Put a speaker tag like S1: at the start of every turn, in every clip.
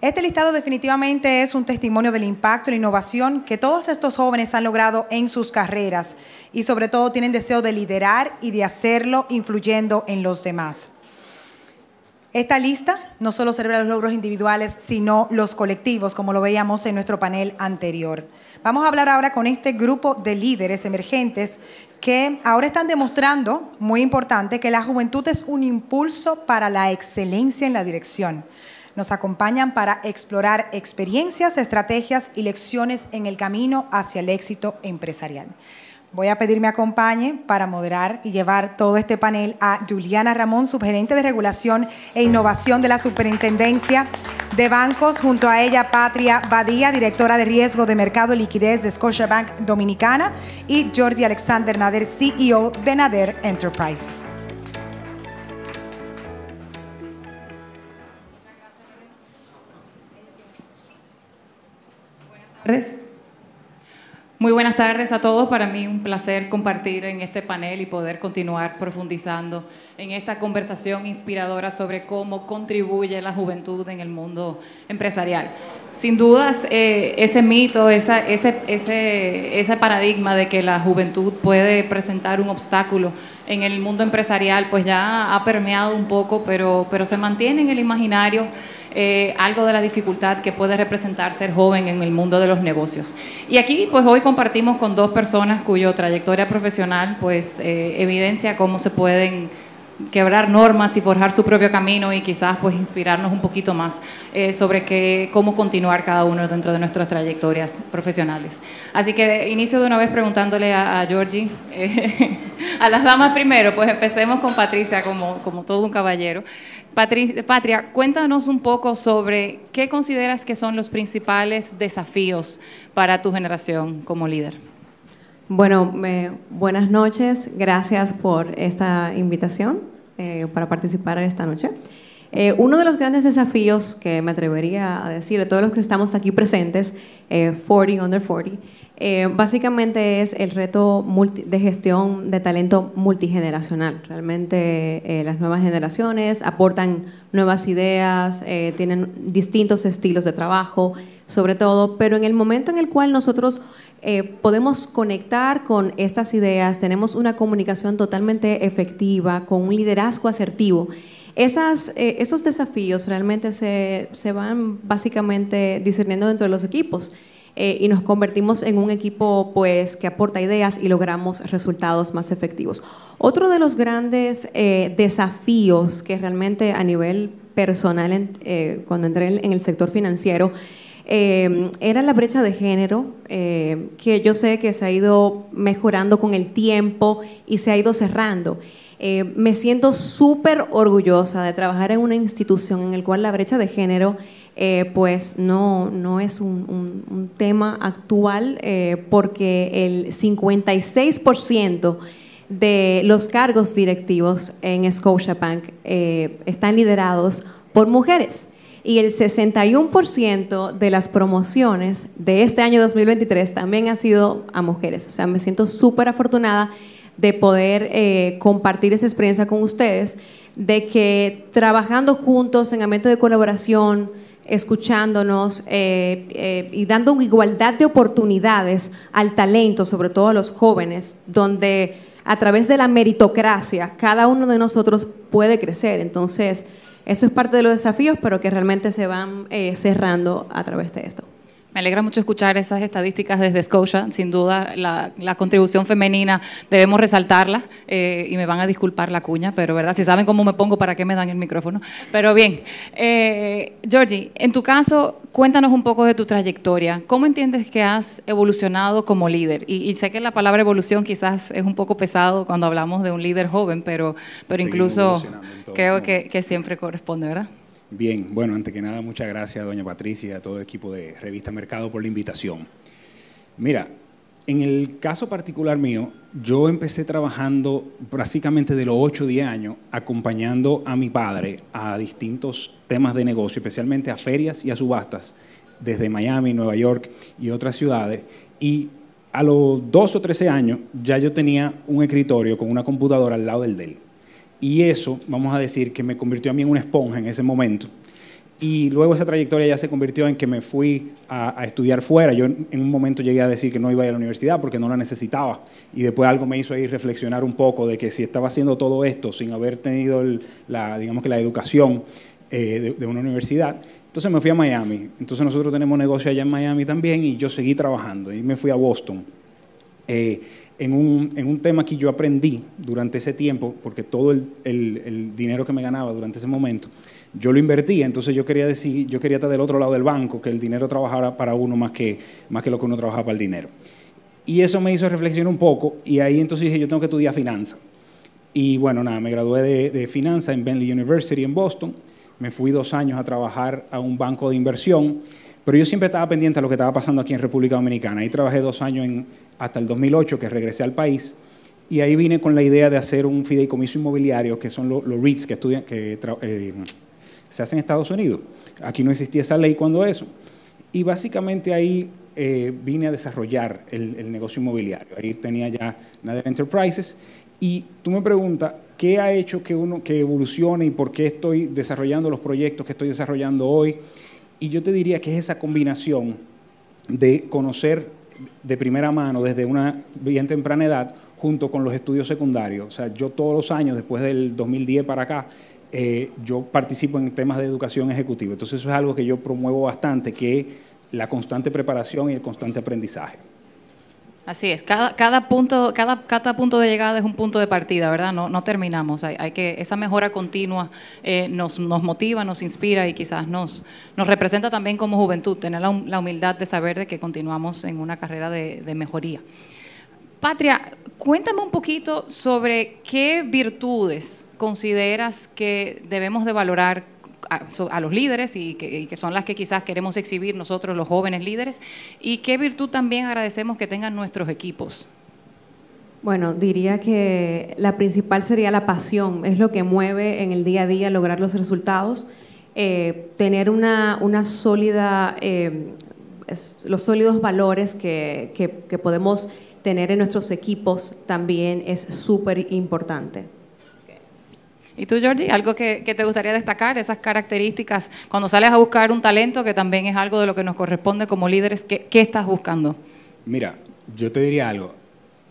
S1: Este listado definitivamente es un testimonio del impacto y la innovación que todos estos jóvenes han logrado en sus carreras y sobre todo tienen deseo de liderar y de hacerlo influyendo en los demás. Esta lista no solo celebra los logros individuales, sino los colectivos, como lo veíamos en nuestro panel anterior. Vamos a hablar ahora con este grupo de líderes emergentes que ahora están demostrando, muy importante, que la juventud es un impulso para la excelencia en la dirección nos acompañan para explorar experiencias, estrategias y lecciones en el camino hacia el éxito empresarial. Voy a pedir me acompañe para moderar y llevar todo este panel a Juliana Ramón, subgerente de regulación e innovación de la Superintendencia de Bancos, junto a ella Patria Badía, directora de riesgo de mercado y liquidez de Scotiabank Dominicana, y Jordi Alexander Nader, CEO de Nader Enterprises.
S2: Muy buenas tardes a todos. Para mí un placer compartir en este panel y poder continuar profundizando en esta conversación inspiradora sobre cómo contribuye la juventud en el mundo empresarial. Sin dudas, eh, ese mito, ese, ese, ese paradigma de que la juventud puede presentar un obstáculo en el mundo empresarial, pues ya ha permeado un poco, pero, pero se mantiene en el imaginario eh, algo de la dificultad que puede representar ser joven en el mundo de los negocios. Y aquí, pues hoy compartimos con dos personas cuya trayectoria profesional, pues eh, evidencia cómo se pueden quebrar normas y forjar su propio camino y quizás pues inspirarnos un poquito más eh, sobre qué, cómo continuar cada uno dentro de nuestras trayectorias profesionales. Así que inicio de una vez preguntándole a, Georgie, a las damas primero, pues empecemos con Patricia como, como todo un caballero. Patria, cuéntanos un poco sobre qué consideras que son los principales desafíos para tu generación como líder.
S3: Bueno, buenas noches. Gracias por esta invitación eh, para participar esta noche. Eh, uno de los grandes desafíos que me atrevería a decir de todos los que estamos aquí presentes, 40 eh, under 40, eh, básicamente es el reto de gestión de talento multigeneracional. Realmente eh, las nuevas generaciones aportan nuevas ideas, eh, tienen distintos estilos de trabajo, sobre todo, pero en el momento en el cual nosotros podemos conectar con estas ideas, tenemos una comunicación totalmente efectiva, con un liderazgo asertivo. Esos desafíos realmente se van básicamente discerniendo dentro de los equipos. Eh, y nos convertimos en un equipo pues, que aporta ideas y logramos resultados más efectivos. Otro de los grandes eh, desafíos que realmente a nivel personal, eh, cuando entré en el sector financiero, era la brecha de género, que yo sé que se ha ido mejorando con el tiempo y se ha ido cerrando. me siento súper orgullosa de trabajar en una institución en la cual la brecha de género eh, pues no, no es un, tema actual eh, porque el 56% de los cargos directivos en Scotiabank eh, están liderados por mujeres y el 61% de las promociones de este año 2023 también ha sido a mujeres. O sea, me siento súper afortunada de poder compartir esa experiencia con ustedes, de que trabajando juntos en ambiente de colaboración, escuchándonos eh, eh, y dando igualdad de oportunidades al talento, sobre todo a los jóvenes, donde a través de la meritocracia cada uno de nosotros puede crecer. Entonces, eso es parte de los desafíos, pero que realmente se van eh, cerrando a través de esto.
S2: Me alegra mucho escuchar esas estadísticas desde Scotia. Sin duda, la, contribución femenina debemos resaltarla eh, y me van a disculpar la cuña, pero verdad, si saben cómo me pongo, ¿para qué me dan el micrófono? Pero bien, eh, Georgie, en tu caso, cuéntanos un poco de tu trayectoria. ¿Cómo entiendes que has evolucionado como líder? Y, sé que la palabra evolución quizás es un poco pesado cuando hablamos de un líder joven, pero, pero incluso creo que, que siempre corresponde, ¿verdad?
S4: Bien, bueno, antes que nada, muchas gracias, doña Patricia, y a todo el equipo de Revista Mercado por la invitación. Mira, en el caso particular mío, yo empecé trabajando prácticamente de los 8 o 10 años, acompañando a mi padre a distintos temas de negocio, especialmente a ferias y a subastas, desde Miami, Nueva York y otras ciudades. Y a los 12 o 13 años ya yo tenía un escritorio con una computadora al lado del de él. Y eso, vamos a decir, que me convirtió a mí en una esponja en ese momento. Y luego esa trayectoria ya se convirtió en que me fui a, estudiar fuera. Yo en, un momento llegué a decir que no iba a ir a la universidad porque no la necesitaba. Y después algo me hizo ahí reflexionar un poco de que si estaba haciendo todo esto sin haber tenido la, digamos que la educación eh, de, una universidad, entonces me fui a Miami. Entonces nosotros tenemos negocio allá en Miami también y yo seguí trabajando. Y me fui a Boston. Eh, en, un, en, un, tema que yo aprendí durante ese tiempo, porque todo el, el, dinero que me ganaba durante ese momento, yo lo invertía, entonces yo quería decir, yo quería estar del otro lado del banco, que el dinero trabajara para uno más que, más que lo que uno trabajaba para el dinero. Y eso me hizo reflexionar un poco y ahí entonces dije, yo tengo que estudiar finanzas. Y bueno, nada, me gradué de, de finanzas en Bentley University en Boston, me fui dos años a trabajar a un banco de inversión, pero yo siempre estaba pendiente de lo que estaba pasando aquí en República Dominicana. Ahí trabajé dos años en, hasta el 2008, que regresé al país, y ahí vine con la idea de hacer un fideicomiso inmobiliario, que son los, REITs que, estudian, que eh, se hace en Estados Unidos. Aquí no existía esa ley cuando eso. Y básicamente ahí eh, vine a desarrollar el, negocio inmobiliario. Ahí tenía ya Nader Enterprises. Y tú me preguntas, ¿qué ha hecho que uno que evolucione y por qué estoy desarrollando los proyectos que estoy desarrollando hoy? Y yo te diría que es esa combinación de conocer de primera mano desde una bien temprana edad junto con los estudios secundarios. O sea, yo todos los años, después del 2010 para acá, eh, yo participo en temas de educación ejecutiva. Entonces eso es algo que yo promuevo bastante, que es la constante preparación y el constante aprendizaje.
S2: Así es, cada, cada, punto, cada, cada punto de llegada es un punto de partida, ¿verdad? No, no terminamos. Hay, que, esa mejora continua eh, nos, nos, motiva, nos inspira y quizás nos, nos representa también como juventud, tener la, la humildad de saber de que continuamos en una carrera de, de mejoría. Patria, cuéntame un poquito sobre qué virtudes consideras que debemos de valorar a, los líderes y que, son las que quizás queremos exhibir nosotros los jóvenes líderes y qué virtud también agradecemos que tengan nuestros equipos.
S3: Bueno, diría que la principal sería la pasión, es lo que mueve en el día a día lograr los resultados, eh, tener una, una sólida, eh, los sólidos valores que, que podemos tener en nuestros equipos también es súper importante.
S2: ¿Y tú, Georgie, algo que, te gustaría destacar, esas características, cuando sales a buscar un talento, que también es algo de lo que nos corresponde como líderes, ¿qué, estás buscando?
S4: Mira, yo te diría algo,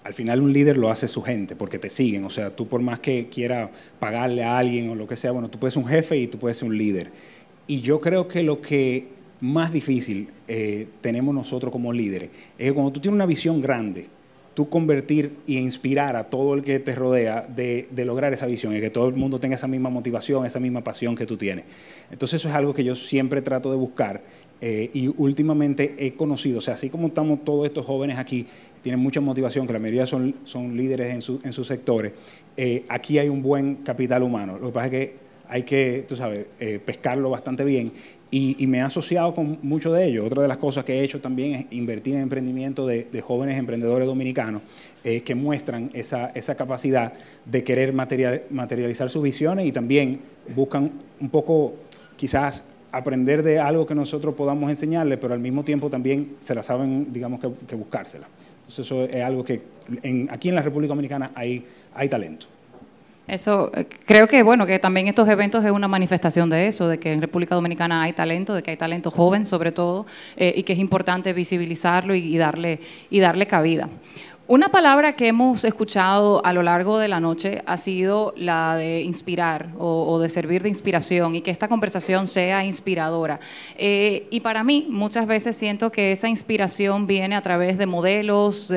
S4: al final un líder lo hace su gente, porque te siguen, o sea, tú por más que quieras pagarle a alguien o lo que sea, bueno, tú puedes ser un jefe y tú puedes ser un líder. Y yo creo que lo que más difícil eh, tenemos nosotros como líderes es que cuando tú tienes una visión grande, tú convertir y inspirar a todo el que te rodea de, lograr esa visión y que todo el mundo tenga esa misma motivación, esa misma pasión que tú tienes. Entonces eso es algo que yo siempre trato de buscar eh, y últimamente he conocido, o sea, así como estamos todos estos jóvenes aquí, tienen mucha motivación, que la mayoría son, son líderes en, en sus sectores, eh, aquí hay un buen capital humano. Lo que pasa es que hay que, tú sabes, eh, pescarlo bastante bien y, me he asociado con mucho de ello. Otra de las cosas que he hecho también es invertir en emprendimiento de, jóvenes emprendedores dominicanos eh, que muestran esa, esa, capacidad de querer materializar sus visiones y también buscan un poco, quizás, aprender de algo que nosotros podamos enseñarles, pero al mismo tiempo también se la saben, digamos, que, buscársela. Entonces eso es algo que en, aquí en la República Dominicana hay talento.
S2: Eso, eh, creo que bueno, que también estos eventos es una manifestación de eso, de que en República Dominicana hay talento, de que hay talento joven sobre todo, eh, y que es importante visibilizarlo y, darle, y darle cabida. Una palabra que hemos escuchado a lo largo de la noche ha sido la de inspirar o, de servir de inspiración y que esta conversación sea inspiradora. Eh, y para mí muchas veces siento que esa inspiración viene a través de modelos o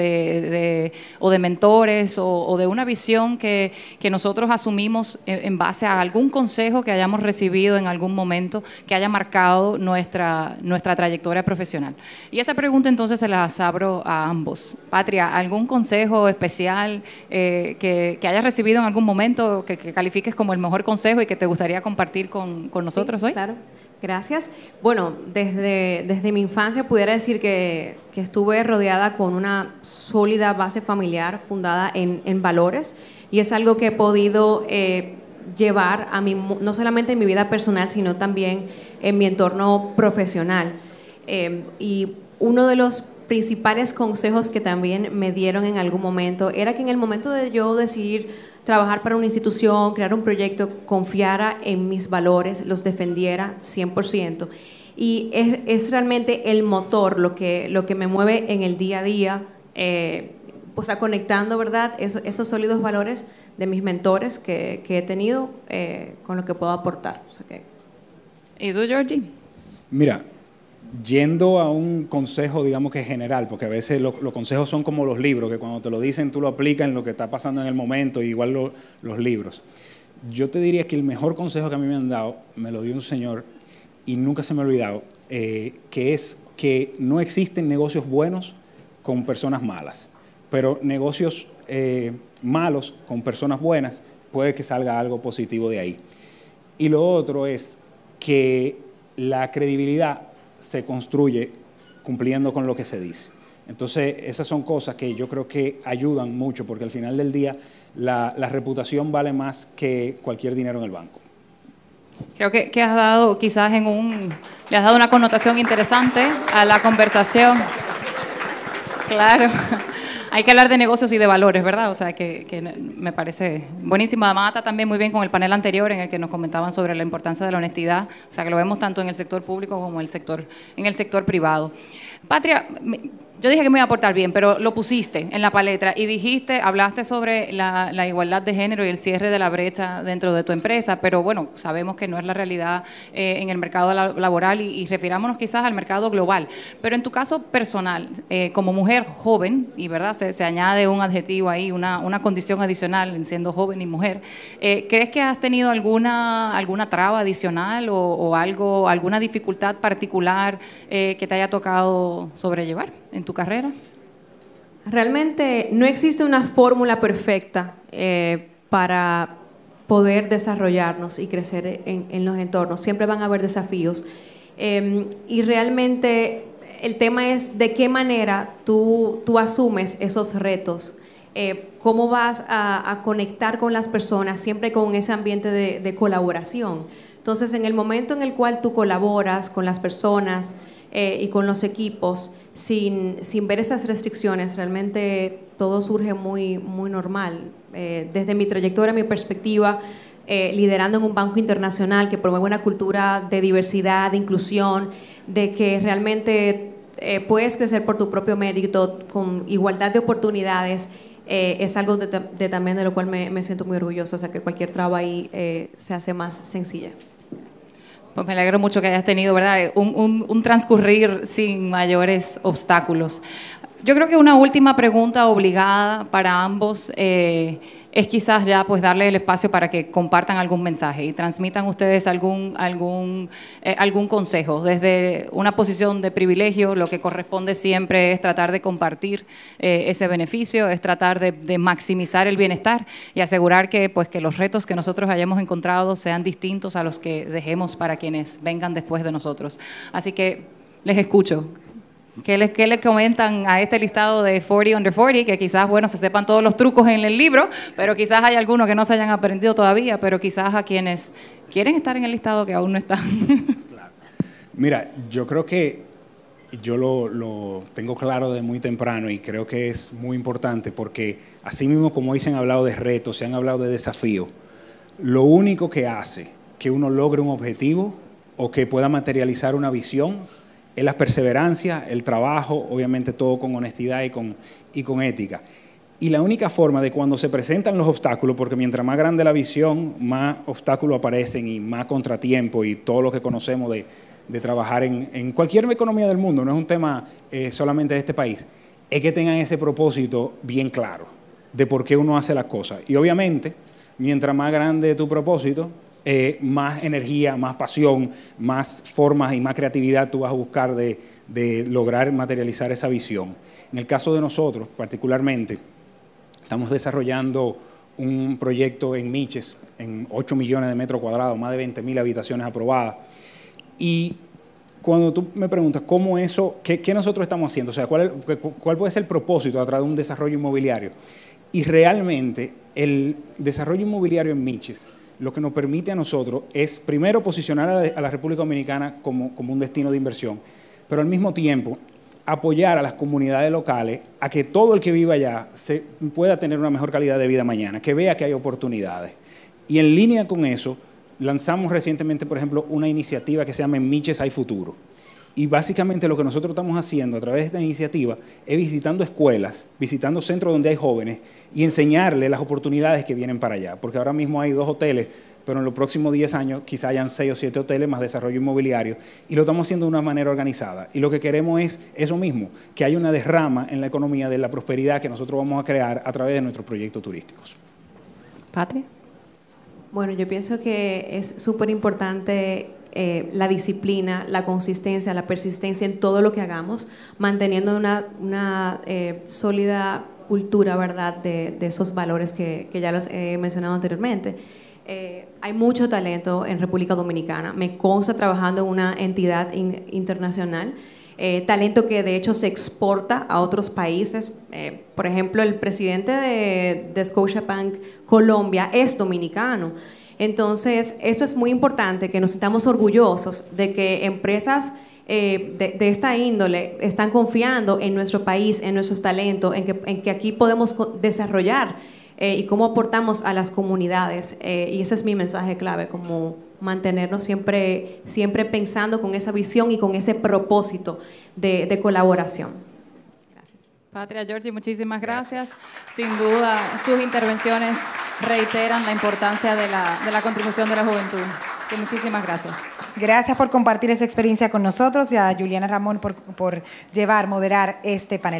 S2: de mentores o, de una visión que, nosotros asumimos en, base a algún consejo que hayamos recibido en algún momento que haya marcado nuestra, nuestra trayectoria profesional. Y esa pregunta entonces se la abro a ambos. Patria, ¿algún un consejo especial eh, que, hayas recibido en algún momento, que, califiques como el mejor consejo y que te gustaría compartir con, nosotros hoy?
S3: Claro. Gracias. Bueno, desde, desde mi infancia pudiera decir que, estuve rodeada con una sólida base familiar fundada en, valores y es algo que he podido eh, llevar a mí, no solamente en mi vida personal, sino también en mi entorno profesional. Eh, y uno de los principales consejos que también me dieron en algún momento era que en el momento de yo decidir trabajar para una institución, crear un proyecto, confiara en mis valores, los defendiera 100%. Y es, es realmente el motor lo que, lo que me mueve en el día a día, eh, o sea, conectando, ¿verdad?, esos, esos sólidos valores de mis mentores que, que he tenido eh, con lo que puedo aportar. O sea que...
S2: ¿Y tú, Georgie?
S4: Mira, yendo a un consejo, digamos que general, porque a veces los, consejos son como los libros, que cuando te lo dicen tú lo aplicas en lo que está pasando en el momento, igual lo, los libros. Yo te diría que el mejor consejo que a mí me han dado, me lo dio un señor y nunca se me ha olvidado, eh, que es que no existen negocios buenos con personas malas, pero negocios eh, malos con personas buenas, puede que salga algo positivo de ahí. Y lo otro es que la credibilidad se construye cumpliendo con lo que se dice. Entonces, esas son cosas que yo creo que ayudan mucho, porque al final del día la, la reputación vale más que cualquier dinero en el banco.
S2: Creo que, que, has dado quizás en un, le has dado una connotación interesante a la conversación. Claro. Hay que hablar de negocios y de valores, ¿verdad? O sea, que, que me parece buenísimo. Además, está también muy bien con el panel anterior en el que nos comentaban sobre la importancia de la honestidad. O sea, que lo vemos tanto en el sector público como en el sector, en el sector privado. Patria, yo dije que me iba a portar bien, pero lo pusiste en la paleta y dijiste, hablaste sobre la, igualdad de género y el cierre de la brecha dentro de tu empresa, pero bueno, sabemos que no es la realidad eh, en el mercado laboral y, y, refirámonos quizás al mercado global. Pero en tu caso personal, eh, como mujer joven, y verdad, se, añade un adjetivo ahí, una, una condición adicional en siendo joven y mujer, eh, ¿crees que has tenido alguna, alguna traba adicional o, o algo, alguna dificultad particular eh, que te haya tocado sobrellevar en tu carrera?
S3: Realmente no existe una fórmula perfecta eh, para poder desarrollarnos y crecer en, los entornos. Siempre van a haber desafíos. Eh, y realmente el tema es de qué manera tú, tú asumes esos retos. Eh, cómo vas a, a, conectar con las personas, siempre con ese ambiente de, de, colaboración. Entonces, en el momento en el cual tú colaboras con las personas eh, y con los equipos, sin, sin, ver esas restricciones, realmente todo surge muy, muy normal. Eh, desde mi trayectoria, mi perspectiva, eh, liderando en un banco internacional que promueve una cultura de diversidad, de inclusión, de que realmente eh, puedes crecer por tu propio mérito, con igualdad de oportunidades, es algo de, de, también de lo cual me, siento muy orgulloso, o sea que cualquier trabajo ahí se hace más sencilla.
S2: Pues me alegro mucho que hayas tenido, ¿verdad? Un, un, transcurrir sin mayores obstáculos. Yo creo que una última pregunta obligada para ambos eh, es quizás ya pues darle el espacio para que compartan algún mensaje y transmitan ustedes algún, algún, eh, algún consejo. Desde una posición de privilegio, lo que corresponde siempre es tratar de compartir eh, ese beneficio, es tratar de, de, maximizar el bienestar y asegurar que, pues, que los retos que nosotros hayamos encontrado sean distintos a los que dejemos para quienes vengan después de nosotros. Así que les escucho. ¿Qué les, ¿Qué les, comentan a este listado de 40 under 40? Que quizás, bueno, se sepan todos los trucos en el libro, pero quizás hay algunos que no se hayan aprendido todavía, pero quizás a quienes quieren estar en el listado que aún no están.
S4: Claro. Mira, yo creo que yo lo, lo, tengo claro de muy temprano y creo que es muy importante porque así mismo como hoy se han hablado de retos, se han hablado de desafíos, lo único que hace que uno logre un objetivo o que pueda materializar una visión es la perseverancia, el trabajo, obviamente todo con honestidad y con, y con ética. Y la única forma de cuando se presentan los obstáculos, porque mientras más grande la visión, más obstáculos aparecen y más contratiempo y todo lo que conocemos de, de trabajar en, en, cualquier economía del mundo, no es un tema eh, solamente de este país, es que tengan ese propósito bien claro de por qué uno hace las cosas. Y obviamente, mientras más grande tu propósito, eh, más energía, más pasión, más formas y más creatividad tú vas a buscar de, lograr materializar esa visión. En el caso de nosotros, particularmente, estamos desarrollando un proyecto en Miches, en 8 millones de metros cuadrados, más de 20 mil habitaciones aprobadas. Y cuando tú me preguntas cómo eso, qué, nosotros estamos haciendo, o sea, ¿cuál, puede ser el propósito a través de un desarrollo inmobiliario. Y realmente el desarrollo inmobiliario en Miches lo que nos permite a nosotros es, primero, posicionar a la República Dominicana como, un destino de inversión, pero al mismo tiempo apoyar a las comunidades locales a que todo el que viva allá se pueda tener una mejor calidad de vida mañana, que vea que hay oportunidades. Y en línea con eso, lanzamos recientemente, por ejemplo, una iniciativa que se llama Miches hay futuro. Y básicamente lo que nosotros estamos haciendo a través de esta iniciativa es visitando escuelas, visitando centros donde hay jóvenes y enseñarles las oportunidades que vienen para allá. Porque ahora mismo hay dos hoteles, pero en los próximos 10 años quizá hayan 6 o 7 hoteles más desarrollo inmobiliario. Y lo estamos haciendo de una manera organizada. Y lo que queremos es eso mismo, que haya una derrama en la economía de la prosperidad que nosotros vamos a crear a través de nuestros proyectos turísticos.
S3: Patria. Bueno, yo pienso que es súper importante eh, la disciplina, la consistencia, la persistencia en todo lo que hagamos, manteniendo una, eh, sólida cultura, ¿verdad?, de, esos valores que, ya los he mencionado anteriormente. Eh, hay mucho talento en República Dominicana. Me consta trabajando en una entidad internacional. talento que de hecho se exporta a otros países. por ejemplo, el presidente de, de Scotiabank Colombia es dominicano. Entonces, eso es muy importante, que nos sintamos orgullosos de que empresas eh, de, esta índole están confiando en nuestro país, en nuestros talentos, en que, aquí podemos desarrollar eh, y cómo aportamos a las comunidades. Eh, y ese es mi mensaje clave, como mantenernos siempre, siempre pensando con esa visión y con ese propósito de colaboración.
S2: Patria Georgie, muchísimas gracias. Sin duda, sus intervenciones reiteran la importancia de la, contribución de la juventud. muchísimas gracias.
S1: Gracias por compartir esa experiencia con nosotros y a Juliana Ramón por, por llevar, moderar este panel.